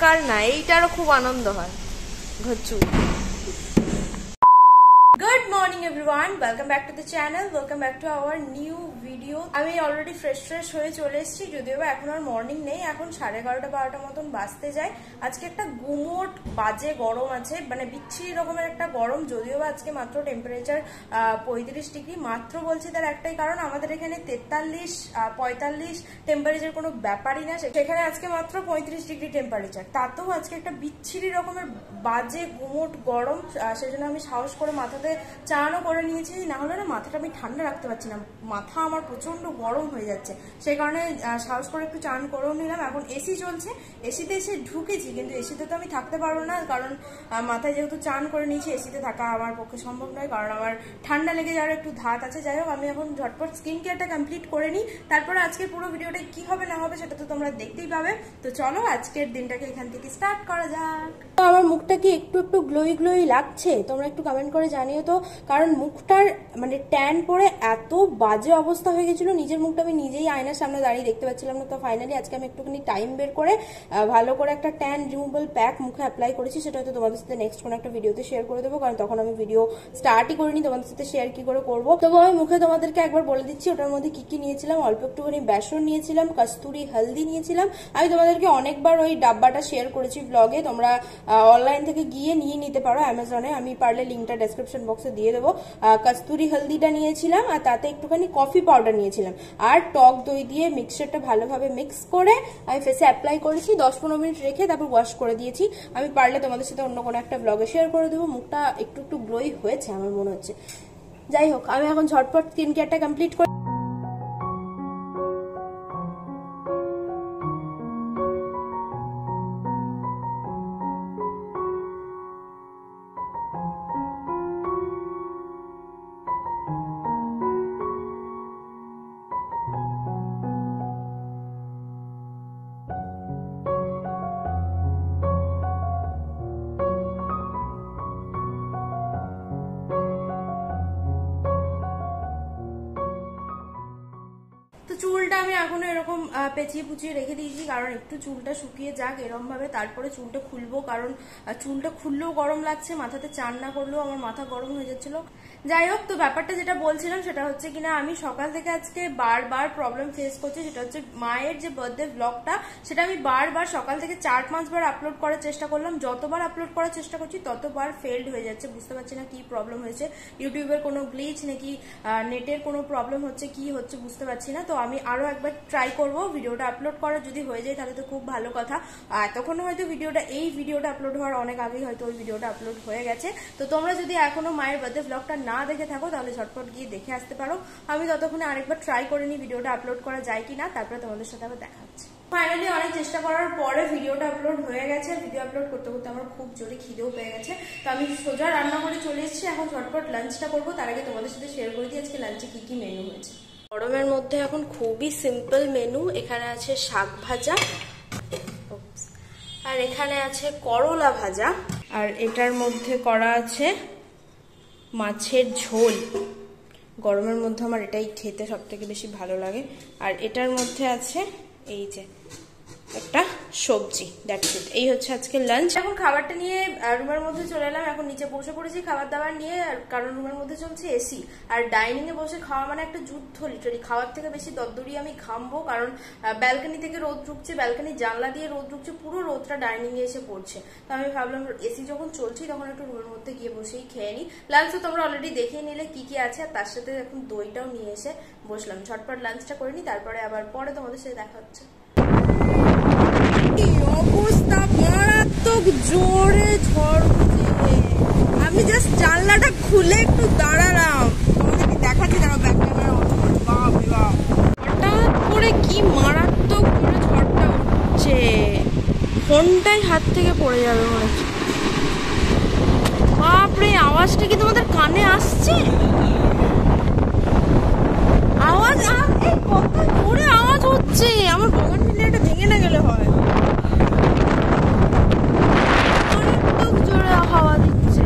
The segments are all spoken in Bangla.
কার না এইটারও খুব আনন্দ হয় ঘচ্ছু good morning everyone welcome back to the channel welcome back to our new video আমি অলরেডি ফ্রেশ ফ্রেশ হয়ে চলে এসেছি, যদিও এখন আর মর্নিং নেই। এখন সাড়ে এগারোটা, বারোটা মতন বাজতে যায়। আজকে একটা গুমোট বাজে গরম আছে মানে বিচ্ছিরি রকমের একটা গরম, যদিও বা আজকে মাত্র টেম্পারেচার পঁয়ত্রিশ ডিগ্রি। মাত্র বলছি তার একটাই কারণ, আমাদের এখানে তেতাল্লিশ পঁয়তাল্লিশ টেম্পারেচার কোনো ব্যাপারই না। সেখানে আজকে মাত্র পঁয়ত্রিশ ডিগ্রি টেম্পারেচার তাতেও আজকে একটা বিচ্ছিরি রকমের বাজে, গুমোট গরম সেজন্য আমি সাহস করে মাথাতে চানও করে নিয়েছি, না হলে না মাথাটা আমি ঠান্ডা রাখতে পারছি না। মাথা আমার প্রচণ্ড গরম হয়ে যাচ্ছে। সেই কারণে সাহস করে একটু চান করেও নিলাম। এখন এসি চলছে। এসিতে এসে ঢুকেছি, কিন্তু এসিতে তো আমি থাকতে পারব না, কারণ মাথায় যেহেতু চান করে নিয়েছি এসিতে থাকা আমার পক্ষে সম্ভব নয়, কারণ আমার ঠান্ডা লেগে যাওয়ার একটু ধাত আছে। যাই হোক, আমি এখন ঝটপট স্কিন কেয়ারটা কমপ্লিট করে নিই। তারপরে আজকের পুরো ভিডিওটা কি হবে, না হবে, সেটা তো তোমরা দেখতেই পাবে। তো চলো, আজকের দিনটাকে এখান থেকে স্টার্ট করা যাক। আমার মুখটা কি একটু একটু গ্লোই গ্লোই লাগছে? তোমরা একটু কমেন্ট করে জানিও তো। কারণ মুখটার মানে ট্যান পরে এত বাজে অবস্থা হয়ে গেছিল, নিজের মুখটা আমি নিজেই আয়নার সামনে দাঁড়িয়ে দেখতে পাচ্ছিলাম না। তো ফাইনালি আজকে আমি একটুখানি টাইম বের করে ভালো করে একটা ট্যান রিমুভাল প্যাক মুখে অ্যাপ্লাই করেছি, সেটা হয়তো তোমাদের সাথে নেক্সট কোনো একটা ভিডিওতে শেয়ার করে দেবো, কারণ তখন আমি ভিডিও স্টার্টই করিনি, তোমাদের সাথে শেয়ার কি করে করব। তবু আমি মুখে তোমাদেরকে একবার বলে দিচ্ছি, ওটার মধ্যে কি কি নিয়েছিলাম, অল্প একটুখানি বেসন নিয়েছিলাম, কস্তুরি হলদি নিয়েছিলাম। আমি তোমাদেরকে অনেকবার ওই ডাব্বাটা শেয়ার করেছি ব্লগে তোমরা অনলাইন থেকে গিয়ে নিয়ে নিতে পারো অ্যামাজনে আমি পারলে লিঙ্কটা ডেসক্রিপশন বক্সে দিয়ে দেবো। কস্তুরি হলদিটা নিয়েছিলাম আর তাতে একটুখানি কফি পাউডার নিয়েছিলাম। আর টক দই দিয়ে মিক্সচারটা ভালোভাবে মিক্স করে আমি ফেসে অ্যাপ্লাই করেছি, দশ পনেরো মিনিট রেখে তারপর ওয়াশ করে দিয়েছি। আমি পারলে তোমাদের সাথে অন্য কোনো একটা ব্লগে শেয়ার করে দেবো। মুখটা একটু একটু গ্লোই হয়েছে আমার মনে হচ্ছে। যাই হোক, আমি এখন ঝটপট স্কিন কেয়ারটা কমপ্লিট করে আমি এখনও এরকম পেঁচিয়ে পুচিয়ে রেখে দিয়েছি, কারণ একটু চুলটা শুকিয়ে যাক এরমভাবে, তারপরে চুলটা খুলবো, কারণ চুলটা খুললেও গরম লাগছে, মাথাতে চান না করলেও আমার মাথা গরম হয়ে যাচ্ছিল। যাই হোক, তো ব্যাপারটা যেটা বলছিলাম সেটা হচ্ছে কিনা, আমি সকাল থেকে আজকে বারবার প্রবলেম ফেস করছি, সেটা হচ্ছে মায়ের যে বার্থডে ব্লগটা সেটা আমি বারবার সকাল থেকে চার পাঁচবার আপলোড করার চেষ্টা করলাম। যতবার আপলোড করার চেষ্টা করছি, ততবার ফেলড হয়ে যাচ্ছে। বুঝতে পারছি না কি প্রবলেম হয়েছে। ইউটিউবের কোনো গ্লিচ নাকি নেটের কোনো প্রবলেম হচ্ছে, কি হচ্ছে বুঝতে পারছি না। তো আমি আরও একবার ট্রাই করব। ভিডিওটা আপলোড করা যদি হয়ে যায়, তাহলে তো খুব ভালো কথা। এতক্ষণ হয়তো ভিডিওটা, এই ভিডিওটা আপলোড হওয়ার অনেক আগেই হয়তো ওই ভিডিওটা আপলোড হয়ে গেছে। তো তোমরা যদি এখনও মায়ের বার্থডে ব্লগটা না দেখে থাকো তাহলে ঝটপট গিয়ে দেখে আসতে পারো। আমি ততক্ষণে আরেকবার ট্রাই করে নিই ভিডিওটা আপলোড করা যায় কি না তারপরে তোমাদের সাথে আবার দেখা হচ্ছে। ফাইনালি অনেক চেষ্টা করার পরে ভিডিওটা আপলোড হয়ে গেছে। ভিডিও আপলোড করতে করতে আমার খুব জোরে খিদেও পেয়ে গেছে। তো আমি সোজা রান্না করে চলে এসেছি এখন ঝটপট লাঞ্চটা করব। তার আগে তোমাদের সাথে শেয়ার করে দিই আজকে লাঞ্চে কি কি মেনু হয়েছে। গরমের মধ্যে এখন খুবই সিম্পল মেনু এখানে আছে শাক ভাজা আর এখানে আছে করলা ভাজা। আর এটার মধ্যে করা আছে মাছের ঝোল। গরমের মধ্যে আমার এটাই খেতে সবথেকে বেশি ভালো লাগে। আর এটার মধ্যে আছে এই যে একটা সবজি দ্যাটস ইট এই হচ্ছে আজকে লাঞ্চ এখন খাবারটা নিয়ে রুমের মধ্যে চলে এলাম। এখন নিচে বসে পড়েছি খাবার দাবার নিয়ে কারণ রুমের মধ্যে চলছে এসি। আর ডাইনিং এ বসে খাওয়া মানে একটা যুদ্ধ লিটারি খাওয়ার থেকে বেশি দদ্দরি আমি ঘামবো কারণ ব্যালকানি থেকে রোদ ঢুকছে ব্যালকানি জানলা দিয়ে রোদ ঢুকছে, পুরো রোদটা ডাইনিং এ এসে পড়ছে। তো আমি ভাবলাম, এসি যখন চলছি, তখন একটু রুমের মধ্যে গিয়ে বসেই খেয়ে নিই। লাঞ্চ তো তোমরা অলরেডি দেখিয়ে নিলে কি কি আছে, আর তার সাথে এখন দইটাও নিয়ে এসে বসলাম। ঝটপট লাঞ্চটা করে নিই, তারপরে আবার পরে তোমাদের সাথে দেখা হচ্ছে। অবস্থা মারাত্মক জোরে ঝড় আমি জাস্ট জানলাটা খুলে একটু দাঁড়ালাম। তোমাদেরকে দেখাচ্ছি দাঁড়াও ব্যাক ক্যামেরা বাপ বাপ হঠাৎ করে কি মারাত্মক জোরে ঝড়টা উঠছে। ফোনটাই হাত থেকে পড়ে যাবে মনে হচ্ছে। বাপরে, আওয়াজটা কি তোমাদের কানে আসছে আওয়াজ কত জোরে আওয়াজ হচ্ছে আমার বগান মিলিয়াটা ভেঙে না গেলে হয় জোরে হাওয়া দিচ্ছে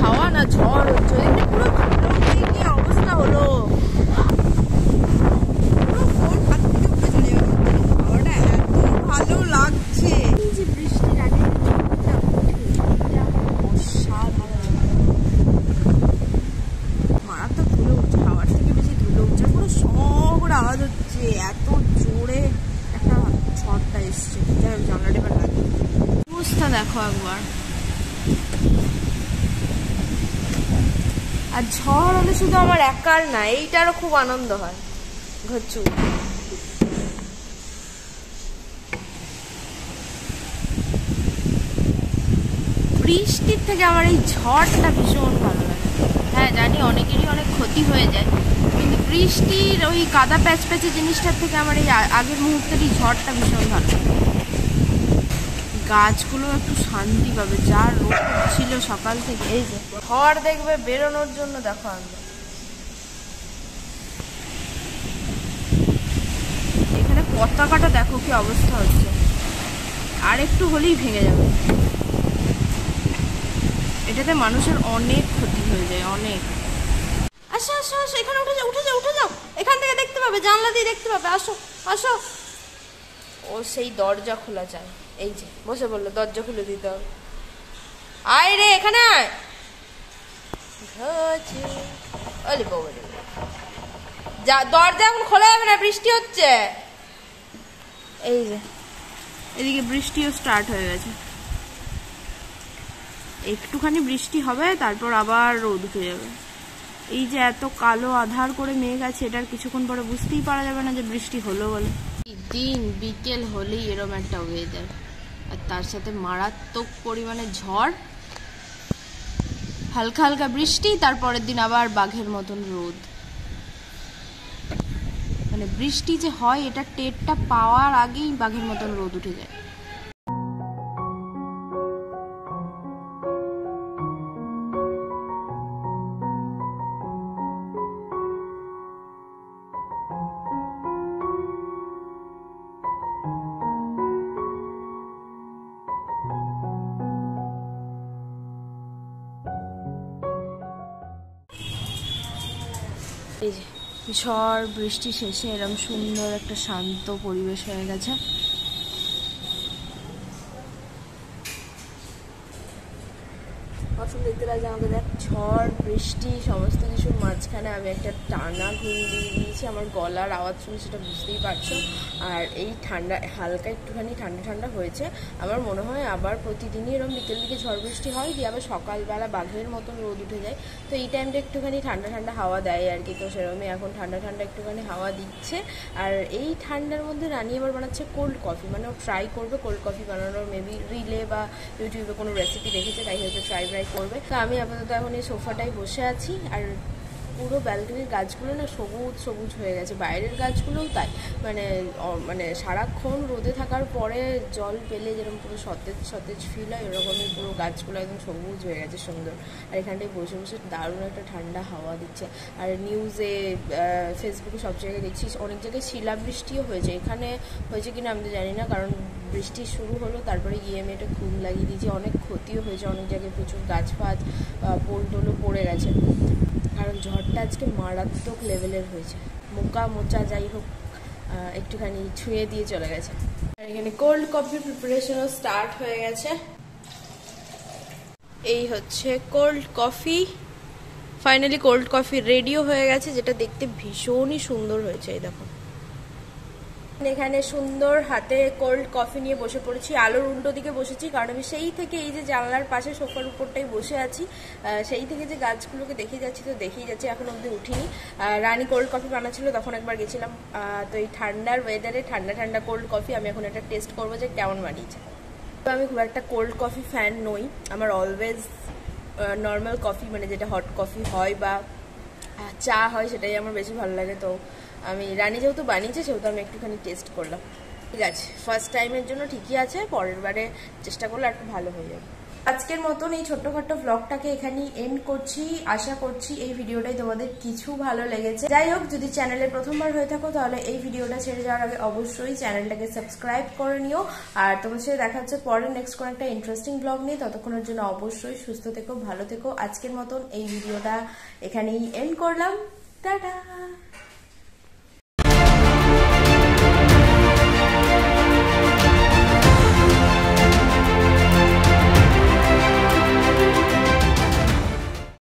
হাওয়া না ঝড় হচ্ছে পুরো কি অবস্থা হলো ফোন হাত থেকে উঠে চলে যাবে হাওয়াটা এত ভালো লাগছে যে বৃষ্টির আগে আর ঝড় হলে শুধু আমার একার না, এইটারও খুব আনন্দ হয় ঘরচু বৃষ্টির থেকে আমার এই ঝড়টা ভীষণ ভালো লাগে। হ্যাঁ জানি অনেকেরই অনেক ক্ষতি হয়ে যায়, কিন্তু বৃষ্টির ওই কাদা প্যাচ প্যাচে জিনিসটার থেকে আমার এই আগের মুহূর্তের এই ঝড়টা ভীষণ ভালো গাছগুলো একটু শান্তি পাবে যা রোদ ছিল সকাল থেকে। এই যে ঝড় দেখবে বেরোনোর জন্য দেখো আমরা এখানে পতাকাটা দেখো কি অবস্থা হচ্ছে। আর একটু হলেই ভেঙে যাবে। এটাতে মানুষের অনেক ক্ষতি হয়ে যায় অনেক। আসো আসো আসো এখানে উঠে যাও উঠে যাও উঠে যাও। এখান থেকে দেখতে পাবে জানলা দিয়ে দেখতে পাবে। আসো আসো। ও সেই দরজা খোলা যায় এই যে, বসে বলল, দরজা খুলে দিতে হবে। আয় রে, এখানে আয়। ওলি যা, দরজা এখন খোলা যাবে না, বৃষ্টি হচ্ছে। এই যে, এদিকে বৃষ্টিও স্টার্ট হয়ে গেছে। একটুখানি বৃষ্টি হবে, তারপর আবার রোদ উঠে যাবে। এই যে এত কালো আধার করে মেঘ আছে, এটার কিছুক্ষণ পরে বুঝতেই পারা যাবে না যে বৃষ্টি হলো বলে। দিন বিকেল হলেই এরম একটা ওয়েদার আর তার সাথে মারাত্মক পরিমাণে ঝড়, হালকা হালকা বৃষ্টি তারপরের দিন আবার বাঘের মতন রোদ। মানে বৃষ্টি যে হয় এটা টেরটা পাওয়ার আগেই বাঘের মতন রোদ উঠে যায়। ঝড় বৃষ্টি শেষে এরম সুন্দর একটা শান্ত পরিবেশ হয়ে গেছে। অসম দেখতে লাগছে আমাকে দেখ ঝড়, বৃষ্টি, সমস্ত কিছুর মাঝখানে আমি একটা টানা ঘুম দিয়ে দিয়েছি। আমার গলার আওয়াজ শুনে সেটা বুঝতেই পারছ। আর এই ঠান্ডা, হালকা একটুখানি ঠান্ডা ঠান্ডা হয়েছে। আমার মনে হয় আবার প্রতিদিনই এরকম বিকেল দিকে ঝড় বৃষ্টি হয়, দিয়ে আবার সকালবেলা বাঘের মতন রোদ উঠে যায়। তো এই টাইমটা একটুখানি ঠান্ডা ঠান্ডা হাওয়া দেয় আর কি। তো সেরকমই এখন ঠান্ডা ঠান্ডা একটুখানি হাওয়া দিচ্ছে। আর এই ঠান্ডার মধ্যে রানি আবার বানাচ্ছে কোল্ড কফি মানে ও ট্রাই করবে কোল্ড কফি বানানোর মেবি রিলে বা ইউটিউবে কোনো রেসিপি দেখেছে, তাই হয়তো ট্রাই ট্রাই করবে। তো আমি আপাতত এখন এই সোফাটাই বসে আছি আর পুরো ব্যালকনির গাছগুলো না সবুজ সবুজ হয়ে গেছে। বাইরের গাছগুলোও তাই। মানে মানে সারাক্ষণ রোদে থাকার পরে জল পেলে যেরকম পুরো সতেজ সতেজ ফিল হয় এরকমই পুরো গাছগুলো একদম সবুজ হয়ে গেছে সুন্দর। আর এখানটায় বসে বসে দারুণ একটা ঠান্ডা হাওয়া দিচ্ছে। আর নিউজে ফেসবুকে সব জায়গায় দেখছি, অনেক জায়গায় শিলাবৃষ্টিও হয়েছে। এখানে হয়েছে কিনা আমি তো জানি না, কারণ বৃষ্টি শুরু হলো, তারপরে ইএমএটা খুব লাগিয়ে দিয়েছে। অনেক ক্ষতিও হয়েছে, অনেক জায়গায় প্রচুর গাছ ফাছ পোল টোলও পড়ে গেছে। কারণ ঝড়টা আজকে মারাত্মক লেভেলের হয়েছে। মোকা, মোচা, যাই হোক একটুখানি ছুঁয়ে দিয়ে চলে গেছে। আর এখানে কোল্ড কফি প্রিপারেশনও স্টার্ট হয়ে গেছে। এই হচ্ছে cold coffee finally cold coffee ready হয়ে গেছে, যেটা দেখতে ভীষণই সুন্দর হয়েছে, এই দেখো। এখানে সুন্দর হাতে কোল্ড কফি নিয়ে বসে পড়েছি, আলোর উল্টো দিকে বসেছি, কারণ আমি সেই থেকে এই যে জানলার পাশে সোফার উপরটাই বসে আছি সেই থেকে যে গাছগুলোকে দেখে যাচ্ছি তো দেখেই যাচ্ছি, এখন অব্দি উঠিনি। রানী কোল্ড কফি বানাচ্ছিল, তখন একবার গেছিলাম তো এই ঠান্ডার ওয়েদারে ঠান্ডা ঠান্ডা কোল্ড কফি আমি এখন একটা টেস্ট করব যে কেমন বানিয়েছে। তো আমি খুব একটা কোল্ড কফি ফ্যান নই, আমার অলওয়েজ নর্মাল কফি মানে যেটা হট কফি হয় বা চা হয়, সেটাই আমার বেশি ভালো লাগে, তো আমি রানী যেহেতু বানিয়েছে, সেহেতু আমি একটুখানি টেস্ট করলাম। ঠিক আছে ফার্স্ট টাইমের জন্য ঠিকই আছে, পরের বারে চেষ্টা করলে একটু ভালো হয়ে যাবে। আজকের মতন এই ছোট্টখাট্ট ব্লগটাকে এখানেই এন্ড করছি। আশা করছি এই ভিডিওটাই তোমাদের কিছু ভালো লেগেছে। যাই হোক, যদি চ্যানেলে প্রথমবার হয়ে থাকো, তাহলে এই ভিডিওটা ছেড়ে যাওয়ার আগে অবশ্যই চ্যানেলটাকে সাবস্ক্রাইব করে নিও। আর তোমার সাথে দেখা হচ্ছে পরে নেক্সট কোনো একটা ইন্টারেস্টিং ব্লগ নিয়ে। ততক্ষণের জন্য অবশ্যই সুস্থ থেকো, ভালো থেকো। আজকের মতন এই ভিডিওটা এখানেই এন্ড করলাম। টাটা!